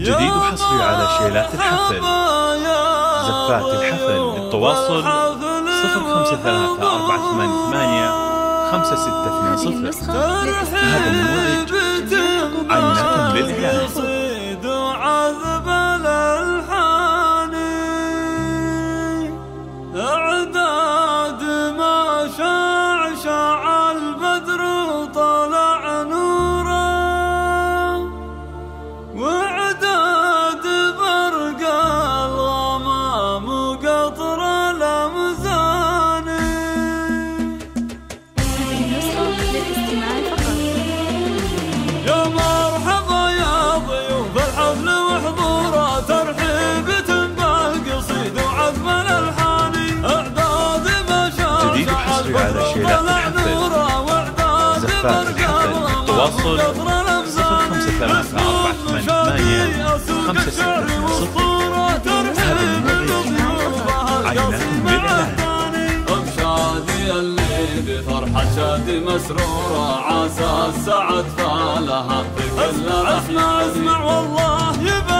جديد وحصري على شيلات الحفل. زفات الحفل للتواصل صفر خمسة ثلاثة أربعة ثمانية ثمانية خمسة ستة اثنين صفر. هذا النموذج يا مرحبا يا ضيوف الحفل وحضوره ترحيب تنبه وعذب الحاني أعداد مشاعر جديد الحصري على شيلات الحفل زفاف الحفل التواصل 0538 88 بفرحة شادي مسرورة عسى السعد فالها بكل أسمع أسمع والله يبارك